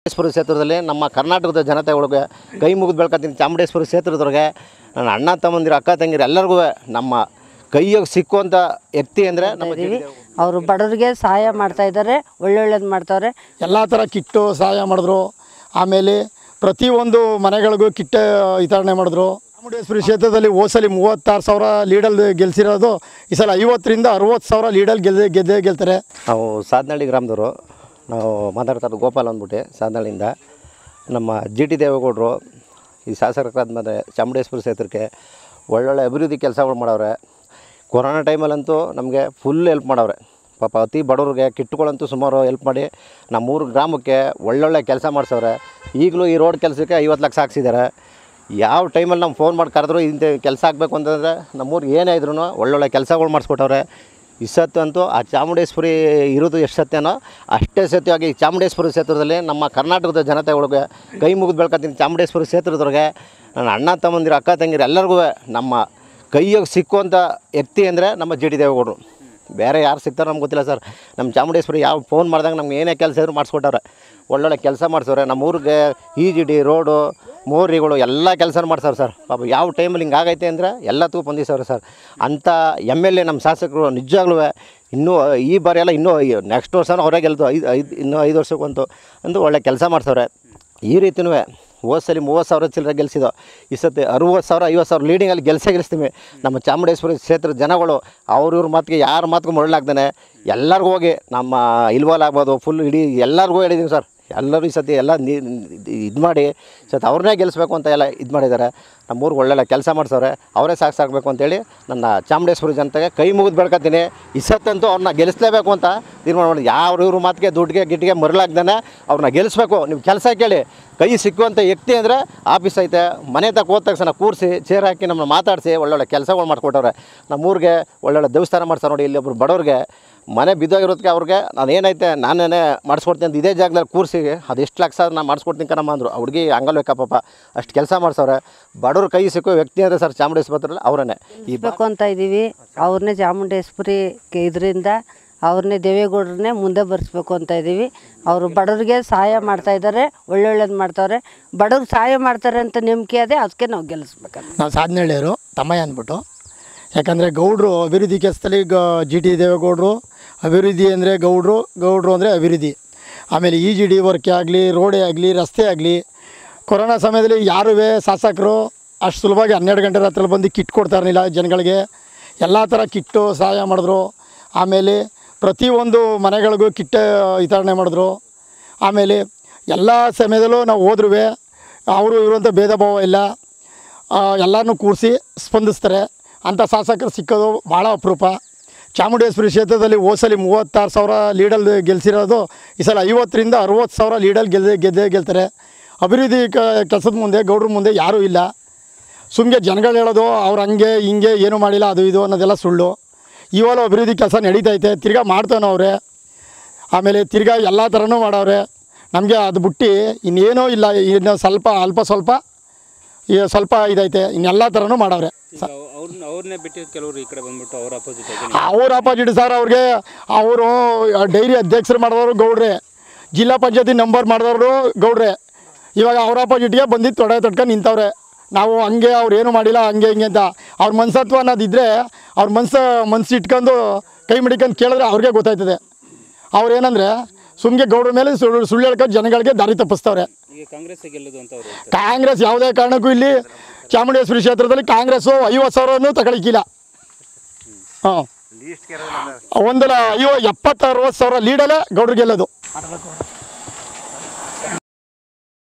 ಚಾಮುಂಡೇಶ್ವರಿ ಕ್ಷೇತ್ರದಲ್ಲಿ ನಮ್ಮ ಕರ್ನಾಟಕದ ಜನತೆಗಳಿಗೆ ಕೈ ಮುಗಿದು ಬೆಳ್ಕೊತೀನಿ ಚಾಮುಂಡೇಶ್ವರಿ ಕ್ಷೇತ್ರದವ್ರಿಗೆ ನನ್ನ ಅಣ್ಣ ತಮ್ಮಂದಿರು ಅಕ್ಕ ತಂಗಿರು ಎಲ್ಲರಿಗೂ ನಮ್ಮ ಕೈಯಾಗ ಸಿಕ್ಕುವಂಥ ವ್ಯಕ್ತಿ ಅಂದರೆ ನಮ್ಮ ಅವರು ಬಡವರಿಗೆ ಸಹಾಯ ಮಾಡ್ತಾ ಇದ್ದಾರೆ ಒಳ್ಳೊಳ್ಳೇದು ಮಾಡ್ತಾವ್ರೆ. ಎಲ್ಲ ಥರ ಕಿಟ್ಟು ಸಹಾಯ ಮಾಡಿದ್ರು. ಆಮೇಲೆ ಪ್ರತಿಯೊಂದು ಮನೆಗಳಿಗೂ ಕಿಟ್ಟ ವಿತರಣೆ ಮಾಡಿದ್ರು. ಚಾಮುಂಡೇಶ್ವರಿ ಕ್ಷೇತ್ರದಲ್ಲಿ ಓಸಲಿ ಮೂವತ್ತಾರು ಸಾವಿರ ಲೀಡಲ್ ಗೆಲ್ಸಿರೋದು ಈ ಸಲ ಐವತ್ತರಿಂದ ಅರುವತ್ತು ಸಾವಿರ ಲೀಡಲ್ಲಿ ಗೆದ್ದೆ ಗೆದ್ದೇ ಗೆಲ್ತಾರೆ. ನಾವು ಸಾದ್ನಳ್ಳಿ ಗ್ರಾಮದವರು. ನಾವು ಮಾತಾಡ್ತಾ ಗೋಪಾಲ್ ಅಂದ್ಬಿಟ್ಟು ಸಾಧನಹಳ್ಳಿಯಿಂದ ನಮ್ಮ ಜಿ ಟಿ ದೇವೇಗೌಡರು, ಈ ಶಾಸಕರಾದ್ಮೇಲೆ ಚಾಮುಂಡೇಶ್ವರಿ ಕ್ಷೇತ್ರಕ್ಕೆ ಒಳ್ಳೊಳ್ಳೆ ಅಭಿವೃದ್ಧಿ ಕೆಲಸಗಳು ಮಾಡವ್ರೆ ಕೊರೋನಾ ಟೈಮಲ್ಲಂತೂ ನಮಗೆ ಫುಲ್ ಹೆಲ್ಪ್ ಮಾಡವ್ರೆ. ಪಾಪ ಅತಿ ಬಡವ್ರಿಗೆ ಕಿಟ್ಟುಗಳಂತೂ ಸುಮಾರು ಹೆಲ್ಪ್ ಮಾಡಿ ನಮ್ಮೂರು ಗ್ರಾಮಕ್ಕೆ ಒಳ್ಳೊಳ್ಳೆ ಕೆಲಸ ಮಾಡಿಸವ್ರೆ. ಈಗಲೂ ಈ ರೋಡ್ ಕೆಲಸಕ್ಕೆ ಐವತ್ತು ಲಕ್ಷ ಹಾಕ್ಸಿದ್ದಾರೆ. ಯಾವ ಟೈಮಲ್ಲಿ ನಮ್ಮ ಫೋನ್ ಮಾಡಿ ಕರೆದ್ರು ಇಂಥ ಕೆಲಸ ಆಗಬೇಕು ಅಂತಂದರೆ ನಮ್ಮೂರು ಏನೇ ಇದ್ರೂ ಒಳ್ಳೊಳ್ಳೆ ಕೆಲಸಗಳು ಮಾಡಿಸ್ಕೊಟ್ಟವ್ರೆ. ಈ ಸತ್ತು ಅಂತೂ ಆ ಚಾಮುಂಡೇಶ್ವರಿ ಇರೋದು ಎಷ್ಟು ಸತ್ಯನೋ ಅಷ್ಟೇ ಸತ್ಯವಾಗಿ ಈ ಚಾಮುಂಡೇಶ್ವರಿ ಕ್ಷೇತ್ರದಲ್ಲಿ ನಮ್ಮ ಕರ್ನಾಟಕದ ಜನತೆಗಳಿಗೆ ಕೈ ಮುಗಿದು ಬೆಳ್ಕೊತೀನಿ ಚಾಮುಂಡೇಶ್ವರಿ ಕ್ಷೇತ್ರದವ್ರಿಗೆ ನನ್ನ ಅಣ್ಣ, ತಮ್ಮಂದಿರು, ಅಕ್ಕ ತಂಗಿರು ಎಲ್ಲರಿಗೂ ನಮ್ಮ ಕೈಯಾಗ ಸಿಕ್ಕುವಂಥ ವ್ಯಕ್ತಿ ಅಂದರೆ ನಮ್ಮ ಜಿ ಡಿ ದೇವೇಗೌಡರು. ಬೇರೆ ಯಾರು ಸಿಗ್ತಾರೆ ನಮ್ಗೆ ಗೊತ್ತಿಲ್ಲ ಸರ್. ನಮ್ಮ ಚಾಮುಂಡೇಶ್ವರಿ ಯಾವ ಫೋನ್ ಮಾಡಿದಾಗ ನಮ್ಗೆ ಏನೇ ಕೆಲಸ ಇದ್ರು ಮಾಡಿಸ್ಕೊಟ್ಟವ್ರೆ. ಒಳ್ಳೊಳ್ಳೆ ಕೆಲಸ ಮಾಡಿಸೋರೆ ನಮ್ಮ ಊರಿಗೆ ಈ ಜಿ ಡಿ ರೋಡು, ಮೋರಿಗಳು ಎಲ್ಲ ಕೆಲಸ ಮಾಡ್ಸವ್ರೆ ಸರ್. ಪಾಪ ಯಾವ ಟೈಮಲ್ಲಿ ಹಿಂಗೆ ಆಗೈತೆ ಅಂದರೆ ಎಲ್ಲ ತೂ ಬಂದಿಸವ್ರೆ ಸರ್. ಅಂಥ ಎಂ ಎಲ್ ಎ ನಮ್ಮ ಶಾಸಕರು ನಿಜವಾಗ್ಲೂ ಇನ್ನೂ ಈ ಬಾರಿ ಎಲ್ಲ ಇನ್ನೂ ನೆಕ್ಸ್ಟ್ ವರ್ಷನೂ ಅವರೇ ಗೆಲ್ತು ಐದು ಐದು, ಇನ್ನೂ ಐದು ವರ್ಷಕ್ಕಂತೂ ಅಂದು ಒಳ್ಳೆ ಕೆಲಸ ಮಾಡ್ಸವ್ರೆ. ಈ ರೀತಿನೂ ಹೋದ ಸಲ ಮೂವತ್ತು ಸಾವಿರ ಚಿಲ್ಲರೆ ಗೆಲ್ಸಿದೋ. ಈ ಸತಿ ಅರುವತ್ತು ಸಾವಿರ ಐವತ್ತು ಸಾವಿರ ಲೀಡಿಂಗಲ್ಲಿ ಗೆಲ್ಸೇ ಗೆಲ್ಲಿಸ್ತೀವಿ ನಮ್ಮ ಚಾಮುಂಡೇಶ್ವರಿ ಕ್ಷೇತ್ರದ ಜನಗಳು, ಅವ್ರ ಇವ್ರ ಮಾತಿಗೆ ಯಾರ ಮಾತಿಗೂ ಮರಳಾಗ್ತಾನೆ ಎಲ್ಲರಿಗೂ ಹೋಗಿ ನಮ್ಮ, ಇಲ್ವಾಲ್ ಆಗ್ಬೋದು ಫುಲ್ ಇಡೀ ಎಲ್ಲರಿಗೂ ಹೇಳಿದ್ದೀನಿ ಸರ್. ಎಲ್ಲರೂ ಈ ಸತಿ ಎಲ್ಲ ನೀ ಇದು ಮಾಡಿ ಸತಿ ಅವ್ರನ್ನೇ ಗೆಲ್ಲಿಸ್ಬೇಕು ಅಂತ ಎಲ್ಲ ಇದು ಮಾಡಿದ್ದಾರೆ. ನಮ್ಮೂರಿಗೆ ಒಳ್ಳೊಳ್ಳೆ ಕೆಲಸ ಮಾಡಿಸೋರೆ ಅವರೇ ಸಾಕು ಸಾಕಬೇಕು ಅಂತೇಳಿ ನನ್ನ ಚಾಮುಂಡೇಶ್ವರಿ ಜನತೆಗೆ ಕೈ ಮುಗಿದು ಬೆಳ್ಕೊತೀನಿ ಈ ಸತ್ತಂತೂ ಅವ್ರನ್ನ ಗೆಲ್ಲಿಸಲೇಬೇಕು ಅಂತ ತೀರ್ಮಾನ ಮಾಡಿ ಯಾರು ಇವ್ರ ಮಾತಿಗೆ ದುಡ್ಡಿಗೆ ಗಿಟ್ಟಿಗೆ ಮರಳಾಗ್ದಾನೆ ಅವ್ರನ್ನ ಗೆಲ್ಲಿಸ್ಬೇಕು. ನೀವು ಕೆಲಸ ಕೇಳಿ. ಕೈ ಸಿಕ್ಕುವಂಥ ವ್ಯಕ್ತಿ ಅಂದರೆ ಆಫೀಸ್ ಐತೆ. ಮನೆ ತಕ್ಕ ಹೋದ ತಕ್ಷಣ ಕೂರಿಸಿ, ಚೇರ್ ಹಾಕಿ ನಮ್ಮನ್ನ ಮಾತಾಡಿಸಿ, ಒಳ್ಳೊಳ್ಳೆ ಕೆಲಸಗಳು ಮಾಡಿಕೊಟ್ಟವ್ರೆ. ನಮ್ಮೂರಿಗೆ ಒಳ್ಳೊಳ್ಳೆ ದೇವಸ್ಥಾನ ಮಾಡ್ತಾರೆ ನೋಡಿ, ಇಲ್ಲಿ ಒಬ್ರು ಬಡವ್ರಿಗೆ ಮನೆ ಬಿದ್ದೋಗಿರೋದಕ್ಕೆ ಅವ್ರಿಗೆ ನಾನು ಏನೈತೆ ನಾನೇ ಮಾಡಿಸ್ಕೊಡ್ತೀನಿ ಅಂತ ಇದೇ ಜಾಗದಲ್ಲಿ ಕೂರಿಸಿ ಅದು ಎಷ್ಟು ಲಕ್ಷ ನಾನು ಮಾಡಿಸ್ಕೊಡ್ತೀನಿ ಕಣಮ್ಮ ಅಂದರು. ಆ ಹುಡುಗಿ ಹಂಗಲ್ಬೇಕಾ ಪಾಪ. ಅಷ್ಟು ಕೆಲಸ ಮಾಡ್ಸವ್ರೆ. ಬಡವ್ರ ಕೈ ಸಿಕ್ಕೋ ವ್ಯಕ್ತಿ ಅಂದರೆ ಸರ್ ಚಾಮುಂಡೇಶ್ವರದಲ್ಲಿ ಅವರೇ ಇರ್ಬೇಕು ಅಂತ ಇದ್ದೀವಿ ಅವ್ರನ್ನೇ ಚಾಮುಂಡೇಶ್ವರಿ ಇದರಿಂದ ಅವ್ರನ್ನೇ ದೇವೇಗೌಡ್ರನ್ನೇ ಮುಂದೆ ಬರ್ಸ್ಬೇಕು ಅಂತ ಇದ್ದೀವಿ ಅವರು ಬಡವ್ರಿಗೆ ಸಹಾಯ ಮಾಡ್ತಾ ಇದ್ದಾರೆ ಒಳ್ಳೊಳ್ಳೇದು ಮಾಡ್ತಾವ್ರೆ. ಬಡವ್ರಿಗೆ ಸಹಾಯ ಮಾಡ್ತಾರೆ ಅಂತ ನಂಬಿಕೆ ಅದೇ ಅದಕ್ಕೆ ನಾವು ಗೆಲ್ಲಿಸ್ಬೇಕು ನಾವು ಸಾಧನಹಳ್ಳಿಯವರು ತಮ್ಮಯ್ಯ ಅಂದ್ಬಿಟ್ಟು ಯಾಕಂದರೆ ಗೌಡ್ರು ಅಭಿವೃದ್ಧಿ ಕೆಲಸದಲ್ಲಿ ಗ ಜಿ ಟಿ ದೇವೇಗೌಡರು ಅಭಿವೃದ್ಧಿ ಅಂದರೆ ಗೌಡ್ರು ಗೌಡ್ರು ಅಂದರೆ ಅಭಿವೃದ್ಧಿ. ಆಮೇಲೆ ಇ ಜಿ ಡಿ ವರ್ಕೇ ಆಗಲಿ, ರೋಡೇ ಆಗಲಿ, ರಸ್ತೆ ಆಗಲಿ, ಕೊರೋನಾ ಸಮಯದಲ್ಲಿ ಯಾರೂ ಶಾಸಕರು ಅಷ್ಟು ಸುಲಭವಾಗಿ ಹನ್ನೆರಡು ಗಂಟೆ ರಾತ್ರಿ ಬಂದು ಕಿಟ್ ಕೊಡ್ತಾ ಇರಲಿಲ್ಲ ಜನಗಳಿಗೆ. ಎಲ್ಲ ಥರ ಕಿಟ್ಟು ಸಹಾಯ ಮಾಡಿದ್ರು. ಆಮೇಲೆ ಪ್ರತಿಯೊಂದು ಮನೆಗಳಿಗೂ ಕಿಟ್ಟ ವಿತರಣೆ ಮಾಡಿದ್ರು. ಆಮೇಲೆ ಎಲ್ಲ ಸಮಯದಲ್ಲೂ ನಾವು ಹೋದ್ರೂ ಅವರು ಇರುವಂಥ ಭೇದ ಭಾವ ಇಲ್ಲ. ಎಲ್ಲರನ್ನೂ ಕೂರಿಸಿ ಸ್ಪಂದಿಸ್ತಾರೆ. ಅಂಥ ಶಾಸಕರು ಸಿಕ್ಕೋದು ಭಾಳ ಅಪರೂಪ. ಚಾಮುಂಡೇಶ್ವರಿ ಕ್ಷೇತ್ರದಲ್ಲಿ ಓಸಲಿ ಮೂವತ್ತಾರು ಸಾವಿರ ಲೀಡಲ್ ಗೆಲ್ಸಿರೋದು, ಈ ಸಲ ಐವತ್ತರಿಂದ ಅರುವತ್ತು ಸಾವಿರ ಲೀಡಲ್ ಗೆದ್ದೆ ಗೆದ್ದೇ ಗೆಲ್ತಾರೆ. ಅಭಿವೃದ್ಧಿ ಕೆಲಸದ ಮುಂದೆ, ಗೌಡ್ರ ಮುಂದೆ ಯಾರೂ ಇಲ್ಲ. ಸುಮ್ಮನೆ ಜನಗಳು ಹೇಳೋದು, ಅವ್ರು ಹಂಗೆ, ಹಿಂಗೆ, ಏನು ಮಾಡಿಲ್ಲ, ಅದು ಇದು ಅನ್ನೋದೆಲ್ಲ ಸುಳ್ಳು. ಇವಾಗ ಅಭಿವೃದ್ಧಿ ಕೆಲಸ ನಡೀತೈತೆ ತಿರ್ಗಾ ಮಾಡ್ತಾನೆ ಅವರೇ. ಆಮೇಲೆ ತಿರ್ಗಾ ಎಲ್ಲ ಥರನೂ ಮಾಡವ್ರೆ. ನಮಗೆ ಅದು ಬಿಟ್ಟು ಇನ್ನೇನೂ ಇಲ್ಲ, ಇನ್ನು ಸ್ವಲ್ಪ, ಅಲ್ಪ ಸ್ವಲ್ಪ ಈ ಸ್ವಲ್ಪ ಇದೈತೆ ಇನ್ನೆಲ್ಲ ಥರನೂ ಮಾಡವ್ರೆ. ಈಗ ಅವ್ರನ್ನ ಬಿಟ್ಟು ಕೆಲವರು ಈ ಕಡೆ ಬಂದ್ಬಿಟ್ಟು ಅವ್ರ ಅಪೋಸಿಟ್ ಅವ್ರ ಅಪಾಜಿಟ್ ಸರ್ ಅವ್ರಿಗೆ ಅವರು ಡೈರಿ ಅಧ್ಯಕ್ಷರು ಮಾಡಿದವರು ಗೌಡ್ರೆ ಜಿಲ್ಲಾ ಪಂಚಾಯತಿ ನಂಬರ್ ಮಾಡಿದವರು ಗೌಡ್ರೆ. ಇವಾಗ ಅವ್ರ ಅಪೋಸಿಟ್ಗೆ ಬಂದಿದ್ದು ತೊಡೆ ತೊಟ್ಕೊಂಡು ನಿಂತವ್ರೆ. ನಾವು ಹಂಗೆ ಅವ್ರು ಏನು ಮಾಡಿಲ್ಲ ಹಂಗೆ ಹಿಂಗೆ ಅಂತ. ಅವ್ರ ಮನಸತ್ವ ಅನ್ನೋದಿದ್ದರೆ ಅವ್ರ ಮನ್ಸು ಮನ್ಸು ಇಟ್ಕೊಂಡು ಕೈ ಮಡಿಕೊಂಡು ಕೇಳಿದ್ರೆ ಅವ್ರಿಗೆ ಗೊತ್ತಾಯ್ತದೆ. ಅವ್ರು ಏನಂದರೆ ಸುಮ್ಮನೆ ಗೌಡ್ರ ಮೇಲೆ ಸುಳ್ಳು ಸುಳ್ಳು ಹೇಳ್ಕೊಂಡು ಜನಗಳಿಗೆ ದಾರಿ ತಪ್ಪಿಸ್ತವ್ರೆ. ಈಗ ಕಾಂಗ್ರೆಸ್ ಗೆಲ್ಲೋದು ಅಂತ ಅವರು ಕಾಂಗ್ರೆಸ್ ಯಾವುದೇ ಕಾರಣಕ್ಕೂ ಇಲ್ಲಿ ಚಾಮುಂಡೇಶ್ವರಿ ಕ್ಷೇತ್ರದಲ್ಲಿ ಕಾಂಗ್ರೆಸ್ಸು ಐವತ್ತು ಸಾವಿರನೂ ತಗೊಳಿಕ್ಕಿಲ್ಲ ಹಾಂ. ಒಂದರ ಐವ ಎಪ್ಪತ್ತು ಅರವತ್ತು ಸಾವಿರ ಲೀಡಲ್ಲೇ ಗೌಡ್ರಿಗೆ ಗೆಲ್ಲೋದು.